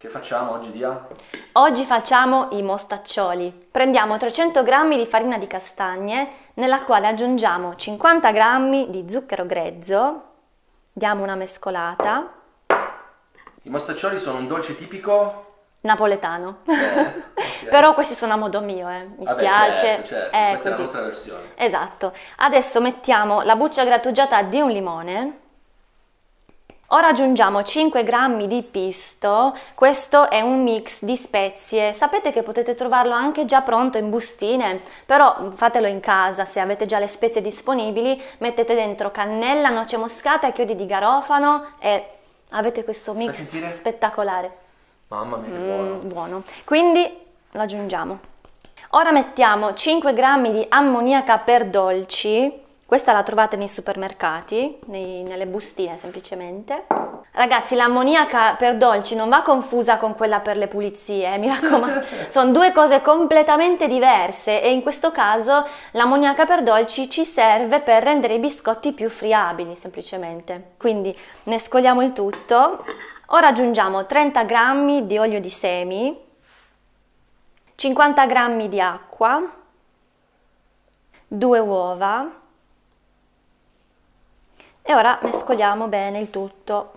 Che facciamo oggi, Dia? Oggi facciamo i mostaccioli. Prendiamo 300 g di farina di castagne nella quale aggiungiamo 50 g di zucchero grezzo, diamo una mescolata. I mostaccioli sono un dolce tipico Napoletano. Bene, ok. Però questi sono a modo mio, eh. mi Vabbè, spiace. certo, certo. È Questa è la così. nostra versione. Esatto. Adesso mettiamo la buccia grattugiata di un limone. Ora aggiungiamo 5 g di pisto, questo è un mix di spezie, sapete che potete trovarlo anche già pronto in bustine, però fatelo in casa, se avete già le spezie disponibili, mettete dentro cannella, noce moscata e chiodi di garofano e avete questo mix spettacolare. Mamma mia, Mm, buono. buono. Quindi lo aggiungiamo. Ora mettiamo 5 g di ammoniaca per dolci. Questa la trovate nei supermercati, nei- nelle bustine semplicemente. Ragazzi, l'ammoniaca per dolci non va confusa con quella per le pulizie, eh, mi raccomando. Sono due cose completamente diverse e in questo caso l'ammoniaca per dolci ci serve per rendere i biscotti più friabili, semplicemente. Quindi mescoliamo il tutto. Ora aggiungiamo 30 g di olio di semi, 50 g di acqua, 2 uova e ora mescoliamo bene il tutto.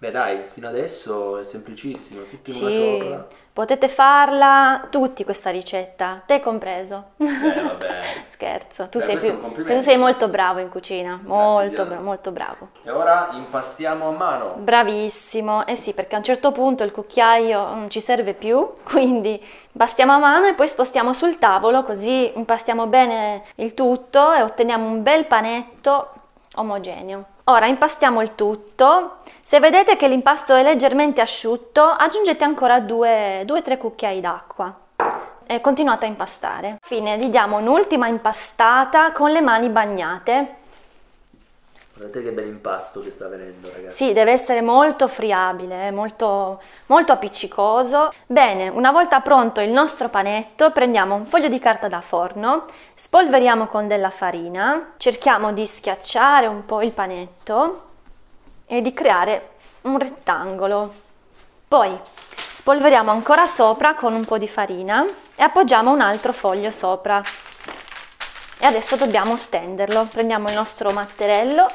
Beh dai, fino adesso è semplicissimo, tutto in una Sì, ciotola. potete farla tutti questa ricetta, te compreso. Eh, vabbè. Scherzo, tu Beh, sei, più, tu sei molto bravo in cucina, molto, bra- molto bravo. E ora impastiamo a mano. Bravissimo, eh sì, perché a un certo punto il cucchiaio non ci serve più, quindi impastiamo a mano e poi spostiamo sul tavolo, così impastiamo bene il tutto e otteniamo un bel panetto omogeneo. Ora impastiamo il tutto, se vedete che l'impasto è leggermente asciutto, aggiungete ancora 2-3 cucchiai d'acqua e continuate a impastare. Fine, gli diamo un'ultima impastata con le mani bagnate. Guardate che bel impasto che sta venendo, ragazzi. Sì, deve essere molto friabile, eh, molto, molto appiccicoso. Bene, una volta pronto il nostro panetto, prendiamo un foglio di carta da forno, spolveriamo con della farina, cerchiamo di schiacciare un po' il panetto e di creare un rettangolo. Poi spolveriamo ancora sopra con un po' di farina e appoggiamo un altro foglio sopra. E adesso dobbiamo stenderlo. Prendiamo il nostro matterello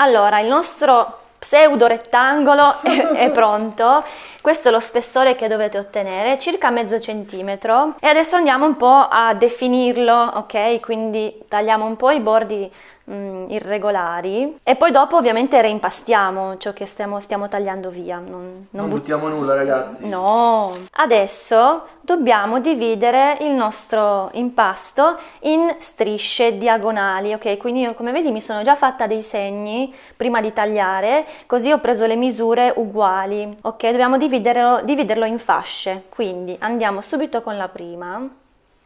Allora, il nostro pseudo rettangolo è, è pronto. Questo è lo spessore che dovete ottenere, circa mezzo centimetro. E adesso andiamo un po' a definirlo, ok? Quindi tagliamo un po' i bordi mm, irregolari e poi dopo ovviamente reimpastiamo ciò che stiamo, stiamo tagliando via. Non, Non but- buttiamo nulla, ragazzi. No, adesso dobbiamo dividere il nostro impasto in strisce diagonali, ok? Quindi io come vedi mi sono già fatta dei segni prima di tagliare, così ho preso le misure uguali, ok? Dobbiamo dividerlo, dividerlo in fasce, quindi andiamo subito con la prima.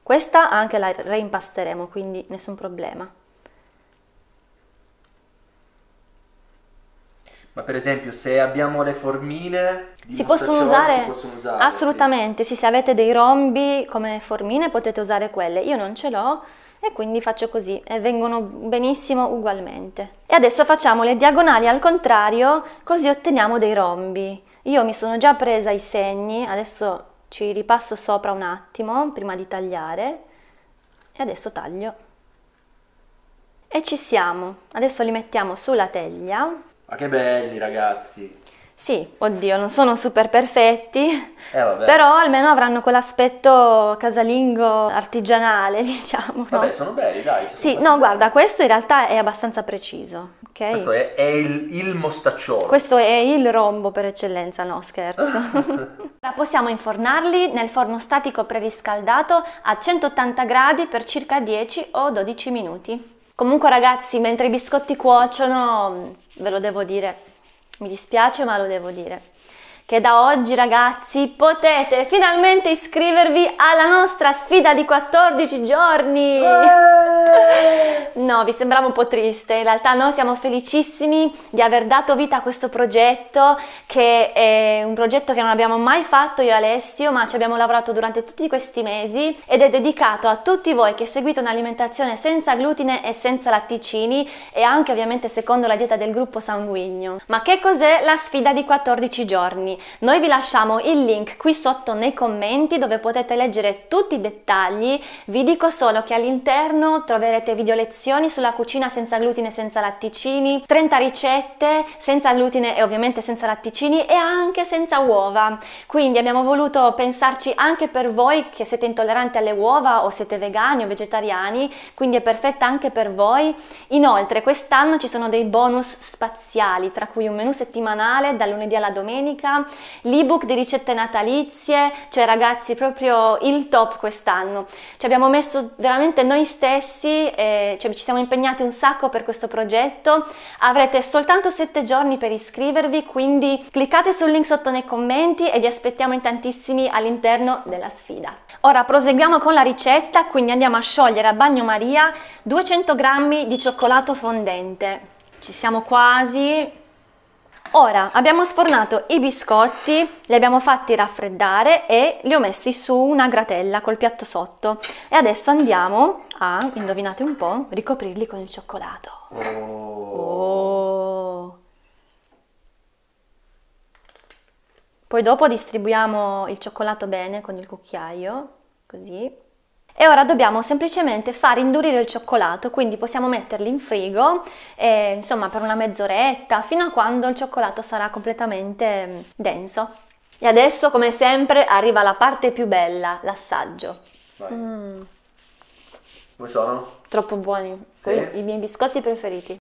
Questa anche la reimpasteremo, quindi nessun problema. Ma per esempio, se abbiamo le formine Si possono usare? si possono usare, Assolutamente, sì, se avete dei rombi come formine potete usare quelle. Io non ce l'ho e quindi faccio così e vengono benissimo ugualmente. E adesso facciamo le diagonali al contrario, così otteniamo dei rombi. Io mi sono già presa i segni, adesso ci ripasso sopra un attimo prima di tagliare e adesso taglio. E ci siamo. Adesso li mettiamo sulla teglia. Ma che belli, ragazzi. Sì, oddio, non sono super perfetti, Eh, però almeno avranno quell'aspetto casalingo artigianale, diciamo. no? Vabbè, sono belli, dai. sono Sì, no, bene. guarda, questo in realtà è abbastanza preciso, ok? Questo è, è il, il mostacciolo. Questo è il rombo per eccellenza, no scherzo. Ora possiamo infornarli nel forno statico preriscaldato a 180 gradi per circa 10 o 12 minuti. Comunque ragazzi, mentre i biscotti cuociono, ve lo devo dire, mi dispiace ma lo devo dire. Che da oggi ragazzi potete finalmente iscrivervi alla nostra sfida di 14 giorni. No, vi sembrava un po' triste, in realtà noi siamo felicissimi di aver dato vita a questo progetto che è un progetto che non abbiamo mai fatto io e Alessio, ma ci abbiamo lavorato durante tutti questi mesi ed è dedicato a tutti voi che seguite un'alimentazione senza glutine e senza latticini e anche ovviamente secondo la dieta del gruppo sanguigno. Ma che cos'è la sfida di 14 giorni? Noi vi lasciamo il link qui sotto nei commenti dove potete leggere tutti i dettagli. Vi dico solo che all'interno troverete video lezioni sulla cucina senza glutine e senza latticini, 30 ricette senza glutine e ovviamente senza latticini e anche senza uova. Quindi abbiamo voluto pensarci anche per voi che siete intolleranti alle uova o siete vegani o vegetariani, quindi è perfetta anche per voi. Inoltre quest'anno ci sono dei bonus spaziali, tra cui un menù settimanale dal lunedì alla domenica, l'ebook di ricette natalizie, cioè ragazzi proprio il top quest'anno. Ci abbiamo messo veramente noi stessi, eh, cioè ci siamo impegnati un sacco per questo progetto. Avrete soltanto 7 giorni per iscrivervi, quindi cliccate sul link sotto nei commenti e vi aspettiamo in tantissimi all'interno della sfida. Ora proseguiamo con la ricetta, quindi andiamo a sciogliere a bagnomaria 200 g di cioccolato fondente. Ci siamo quasi, Ora abbiamo sfornato i biscotti, li abbiamo fatti raffreddare e li ho messi su una gratella col piatto sotto e adesso andiamo a, indovinate un po', ricoprirli con il cioccolato. Oh. Poi dopo distribuiamo il cioccolato bene con il cucchiaio, così. E ora dobbiamo semplicemente far indurire il cioccolato, quindi possiamo metterli in frigo, eh, insomma per una mezz'oretta, fino a quando il cioccolato sarà completamente mm, denso. E adesso, come sempre, arriva la parte più bella, l'assaggio. Mm, Come sono? troppo buoni, Sì? I miei biscotti preferiti.